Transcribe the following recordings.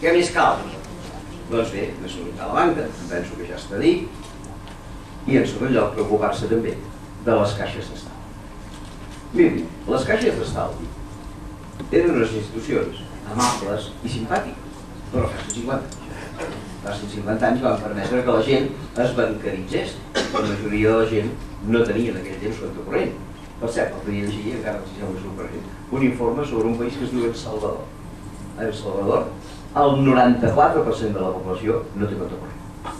Què més cal? Doncs bé, a la banca, penso que ja està dit, i en segon lloc preocupar-se també de les caixes d'estalvi. Mirin, les caixes d'estalvi eren unes institucions amables i simpàtiques, però fa 150 anys. Fa 150 anys van permetre que la gent es bancaritzés. La majoria de la gent no tenia en aquell temps compte corrent. Per cert, el dia llegia, encara sembla sorprenent, un informe sobre un país que es diu El Salvador. El Salvador, el 94% de la població no té compte corrent.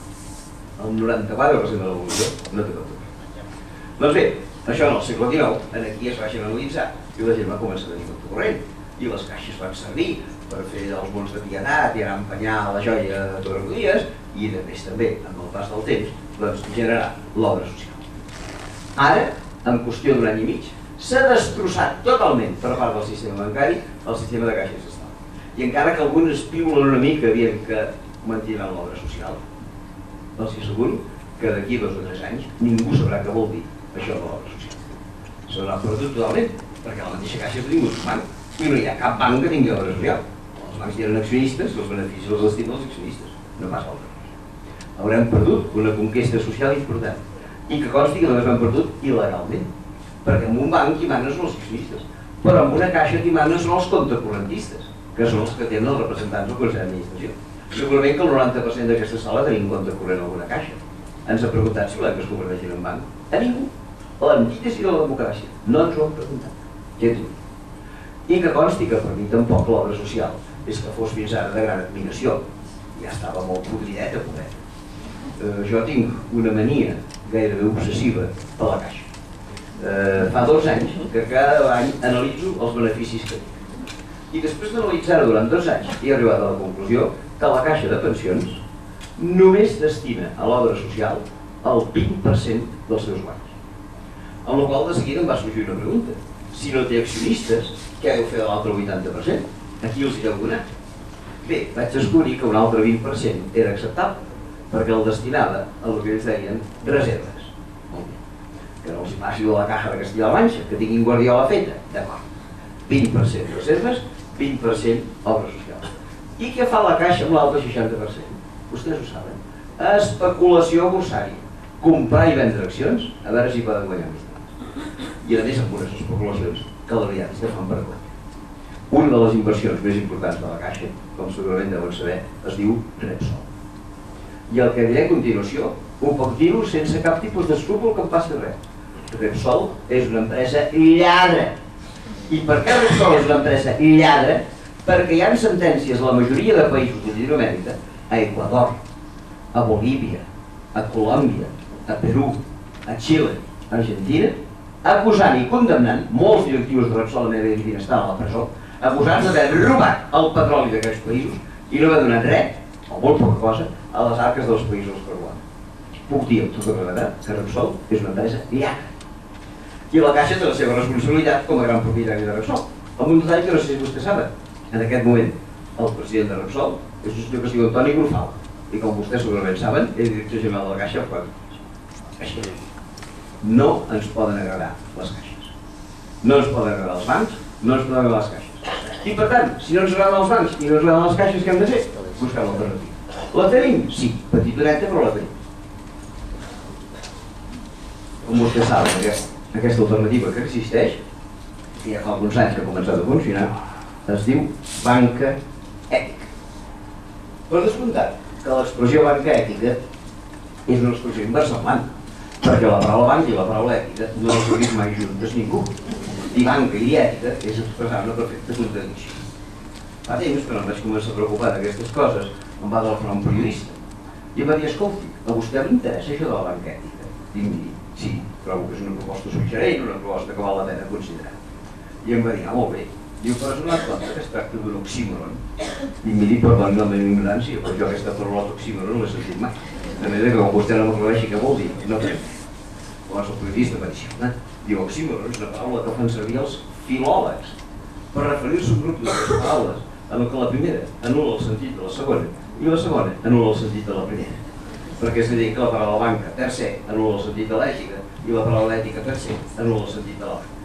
El 94% de la població no té compte corrent. Doncs bé, això en el segle XIX, en aquí es va generalitzar i la gent va començar a tenir compte corrent i les caixes van servir per fer els mons de pietat i anar a empenyar la joia de Torremolies i després també, amb el pas del temps, doncs, generar l'obra social. Ara, en qüestió d'un any i mig, s'ha destrossat totalment per part del sistema bancari el sistema de caixes. I encara que alguns espiulen una mica dient que mantindran l'obra social, els asseguro que d'aquí dos o tres anys ningú sabrà què vol dir això de l'obra social. S'haurà perdut totalment, perquè la mateixa caixa ha tingut banc i no hi ha cap banc que tingui obra social. Els bancs tenen accionistes els beneficis els destinen als accionistes, no pas altra cosa. Haurem perdut una conquesta social important i que consti que només l'hem perdut il·legalment. Perquè en un banc qui mana són els accionistes, però en una caixa qui mana són els contracorrentistes, que són els que tenen els representants del Consell d'Administració. Segurament que el 90% d'aquesta sala tenim compte corrent en alguna caixa. Ens ha preguntat si volem que es converteixin en banc. A ningú. L'antítesi de la democràcia. No ens ho han preguntat. Què diu? I que consti que per mi tampoc l'obra social és que fos fins ara de gran admiració. Ja estava molt podrideta, poder. Eh, jo tinc una mania gairebé obsessiva per la caixa. Eh, fa dos anys que cada any analitzo els beneficis que tinc. I després d'analitzar-ho durant dos anys he arribat a la conclusió que la caixa de pensions només destina a l'obra social el 20% dels seus guanys. Amb la qual de seguida em va sorgir una pregunta. Si no té accionistes, què heu fet de l'altre 80%? A qui els hi deu donar? Bé, vaig descobrir que un altre 20% era acceptable, perquè el destinava a el que ells deien reserves. Que no els passi de la caja de Castilla-La Manxa, que tinguin guardiola feta, d'acord. 20% reserves, 20% obra social. I què fa la caixa amb l'altre 60%? Vostès ho saben. Especulació borsària. Comprar i vendre accions, a veure si poden guanyar més diners. I a més amb unes especulacions que la veritat és que fan vergonya. Una de les inversions més importants de la Caixa, com segurament deuen saber, es diu Repsol. I el que diré a continuació, ho puc dir-ho sense cap tipus d'escrúpol que em passi res. Repsol és una empresa lladra. I per què Repsol és una empresa lladra? Perquè hi ha sentències la majoria de països de Llatinoamèrica, a Equador, a Bolívia, a Colòmbia, a Perú, a Xile, a Argentina, acusant i condemnant molts directius de Repsol Amèrica Llatina estan a la presó, acusant d'haver robat el petroli d'aquests països i no haver donat res, o molt poca cosa, a les arques dels països peruans. Puc dir amb tota claredat que Repsol és una empresa llarga. I la Caixa té la seva responsabilitat com a gran propietari de Repsol. Amb un detall que no sé si vostè saben, en aquest moment el president de Repsol és un senyor que es diu Antoni Grufal i com vostès segurament saben és director general de la Caixa per Així no ens poden agradar les caixes. No ens poden agradar els bancs, no ens poden agradar les caixes. I per tant, si no ens agraden els bancs i no ens agraden les caixes, què hem de fer? Buscar l'alternativa. La tenim? Sí, petitoneta, però la tenim. Com vostè sap, aquesta, aquesta alternativa que existeix, i ja fa alguns anys que ha començat a funcionar, es diu banca ètica. Per descomptat que l'expressió banca ètica és una expressió inversament, perquè la paraula banca i la paraula ètica no les ha vist mai juntes ningú. I banca i ètica és expressar una perfecta contradicció. Fa temps que no em vaig començar a preocupar d'aquestes coses, em va telefonar un periodista i em va dir, escolti, a vostè li interessa això de la banca ètica? Dic, miri, sí, trobo que és una proposta suggerent, una proposta que val la pena considerar. I em va dir, ah, molt bé, Diu, però has donat compte que es tracta d'un oxímoron? I miri, perdoni la meva ignorància, però jo aquesta paraula oxímoron no l'he sentit mai. A més que com vostè no m'aclareixi què vol dir, no té. Com el periodista va dir, eh? diu, oxímoron és una paraula que fan servir els filòlegs per referir-se a un grup de paraules en el que la primera anul·la el sentit de la segona i la segona anul·la el sentit de la primera. Perquè és dir que la paraula banca per se anul·la el sentit de l'ètica i la paraula ètica per se anul·la el sentit de l'altra.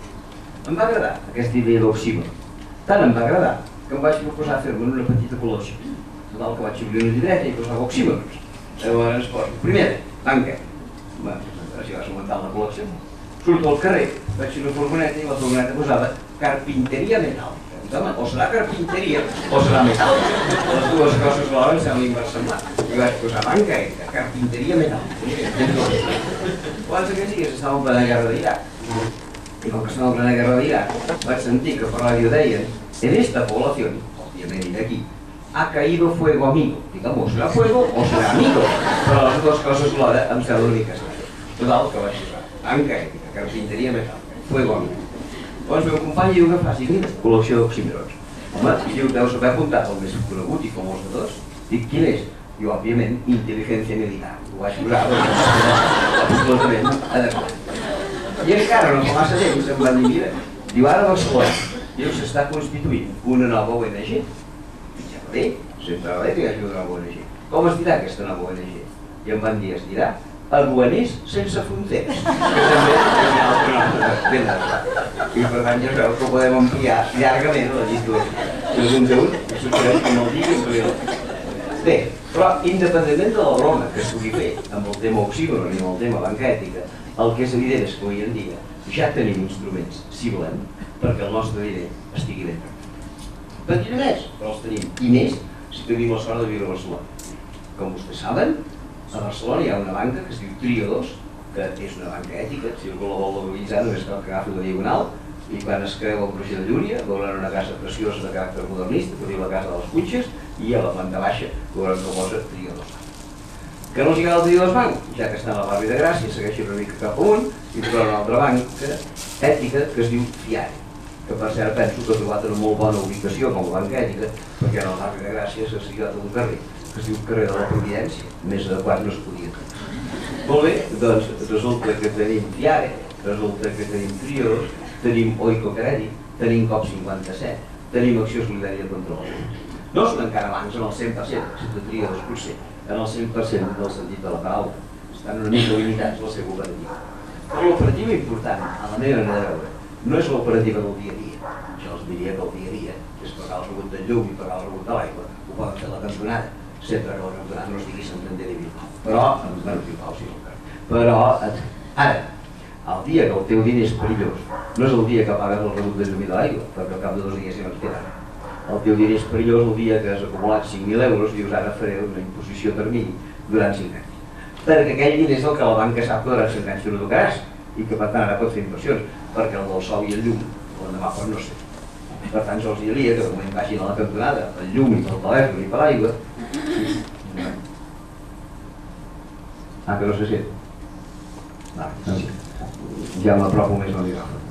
Em va agradar aquesta idea d'oxímoron tant em va agradar que em vaig proposar fer-me una petita col·lecció Total, que vaig obrir una llibreta i posava oxímeros. Llavors poso, primera, banca. Bueno, així vas augmentant la col·lecció. Surto al carrer, vaig una furgoneta i la furgoneta posava carpinteria metal. Home, o serà carpinteria o serà metal. Les dues coses alhora em sembla inversemblant. I vaig posar banca, carpinteria metal. Quants aquests dies estava en plena guerra d'Iraq. I com que estava en plena guerra d'Iraq, vaig sentir que per ràdio deien en esta población, òbviament d'aquí, ha caído fuego amigo. Dic, o serà fuego o serà amigo. Però les dues coses alhora em sembla una mica. Total, que vaig posar banca ètica, carpinteria metal, fuego amigo. Llavors meu company diu que faci col·lecció d'oximerons. Home, i diu, deus haver apuntat el més conegut i famós de tots. Dic, quin és? Diu, òbviament, intel·ligència militar. Ho vaig posar, doncs, absolutament adequat. I encara no fa massa temps em van dir, mira, diu, ara Barcelona, diu, s'està constituint una nova ONG. I ja va bé, sempre va bé que hi hagi una nova ONG. Com es dirà aquesta nova ONG? I em van dir, es dirà Aduaners sense fronteres, que també és I per tant ja sabeu que podem ampliar llargament la llista uns a un, i succeeix com el digui en Bé, però independentment de la broma que es pugui fer amb el tema oxímoron i amb el tema banca ètica, el que és evident és que avui en dia ja tenim instruments, si volem, perquè el nostre diner estigui ben Petit més, però els tenim. I més si tenim la sort de viure a Barcelona. Com vostès saben, a Barcelona hi ha una banca que es diu Trio2, que és una banca ètica, si algú la vol localitzar només cal que agafi la diagonal, i quan es creu el projecte de Llúria veuran una casa preciosa de caràcter modernista, que diu la casa de les Punxes, i a la planta baixa veuran que posa Trio2 Que no els agrada el Trio2 Banc, ja que està a la barri de Gràcia, segueixi una mica cap amunt, i trobarà una altra banca ètica que es diu Fiari que per cert penso que ha trobat una molt bona ubicació com a banca ètica, perquè en el barri de Gràcia s'ha situat un carrer que es diu carrer de la Providència, més adequat no es podia tenir. Molt bé, doncs resulta que tenim Fiare, resulta que tenim Trios, tenim Oico Crèdit, tenim COP 57, tenim Acció Solidària contra la No són encara bancs en el 100%, excepte Trios potser, en el 100% del sentit de la paraula. Estan una mica limitats la seva operativa. Però l'operativa important, a la meva manera de veure, no és l'operativa del dia a dia. Jo els diria que el dia a dia és pagar el rebut del llum i pagar el rebut de l'aigua, ho poden fer la cantonada sempre el campionat no estigui Santander i Bilbao. Però, bueno, Bilbao sí, però ara, el dia que el teu diner és perillós, no és el dia que pagues el rebut de llum i de l'aigua, perquè al cap de dos dies ja no et quedarà. El teu diner és perillós el dia que has acumulat 5.000 euros dius ara faré una imposició a termini durant 5 anys. Perquè aquell diner és el que la banca sap que durant 5 anys tu no tocaràs i que per tant ara pots fer inversions, perquè el del sol i el llum, l'endemà per no sé. Per tant, els diria que de moment vagin a la cantonada, el llum i pel telèfon i per l'aigua, Ah, que no se sent? Ah, sí. Ja m'apropo més al micròfon.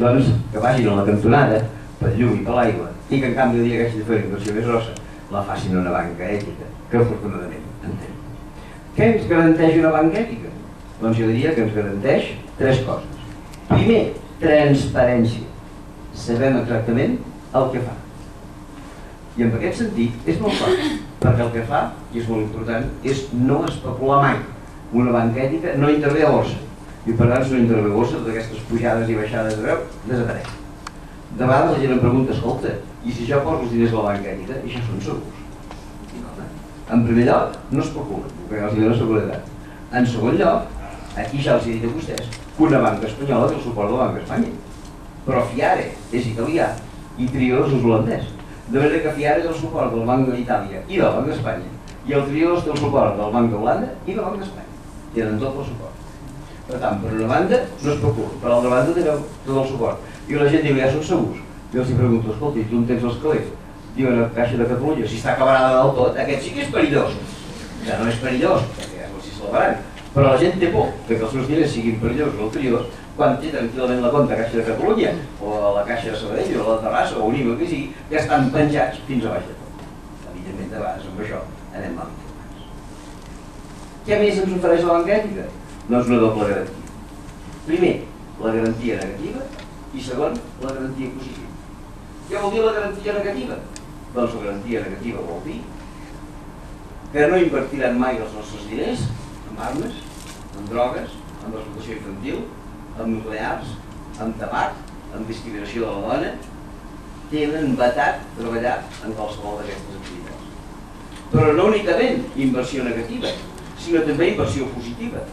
Doncs que vagin a la cantonada pel llum i per l'aigua i que en canvi el dia que hagi de fer inversió més grossa la facin una banca ètica, que afortunadament en tenim. Què ens garanteix una banca ètica? Doncs jo diria que ens garanteix tres coses. Primer, transparència. Sabem exactament el que fa. I en aquest sentit és molt clar perquè el que fa, i és molt important, és no especular mai. Una banca ètica no intervé a borsa, i per tant si no intervé a borsa, totes aquestes pujades i baixades de veu desapareix. De vegades la gent em pregunta, escolta, i si jo poso els diners a la banca ètica, i això són segurs? En primer lloc, no especulen, perquè els dona seguretat. En segon lloc, aquí ja els he dit a vostès que una banca espanyola té el suport de la Banca Espanya. Però Fiare és italià i Trio és holandès de manera que Fiara té el suport del Banc d'Itàlia i del Banc d'Espanya, i el Trios té el suport del Banc d'Holanda i del Banc d'Espanya. Tenen tot el suport. Per tant, per una banda no es preocupa, per l'altra banda tenen tot el suport. I la gent diu, ja són segurs. Jo els pregunto, escolta, tu en tens els calés? Diuen a Caixa de Catalunya, si està acabarada del tot, aquest sí que és perillós. Ja no és perillós, perquè ja no s'hi salvaran. Però la gent té por que els seus diners siguin perillosos o trios quan té tranquil·lament la compta Caixa de Catalunya o a la Caixa de Sabadell o a la Terrassa o a un que sigui, que estan penjats fins a baix de tot. Evidentment, de vegades amb això anem mal informats. Què més ens ofereix la banca ètica? Doncs una doble garantia. Primer, la garantia negativa i segon, la garantia positiva. Què vol dir la garantia negativa? Doncs la garantia negativa vol dir que no invertiran mai els nostres diners en armes, en drogues, en l'explotació infantil, amb nuclears, amb tabac, amb discriminació de la dona, tenen vetat treballar en qualsevol d'aquestes activitats. Però no únicament inversió negativa, sinó també inversió positiva.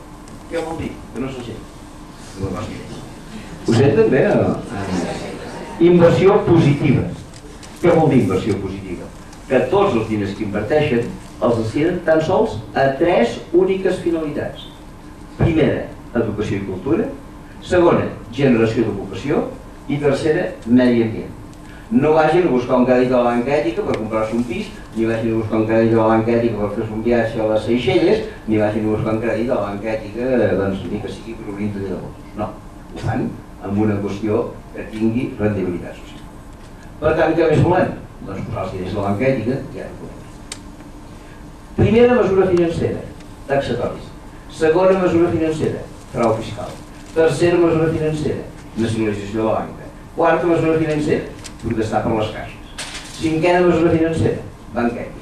Què vol dir? Que no se sent. No ho bé? Inversió positiva. Què vol dir inversió positiva? Que tots els diners que inverteixen els destinen tan sols a tres úniques finalitats. Primera, educació i cultura. Segona, generació d'ocupació. I tercera, medi ambient. No vagin a buscar un crèdit a la banca ètica per comprar-se un pis, ni vagin a buscar un crèdit a la banca ètica per fer-se un viatge a les Seychelles, ni vagin a buscar un crèdit a la banca ètica, doncs, ni que sigui per obrir de motos. No, ho fan amb una qüestió que tingui rendibilitat social. Per tant, què més volem? Doncs posar els diners a la banca ètica i ara podem. Primera mesura financera, taxatoris. Segona mesura financera, frau fiscal. Tercera mesura financera, nacionalització de la banca. Quarta mesura financera, protestar per les caixes. Cinquena mesura financera, banquet.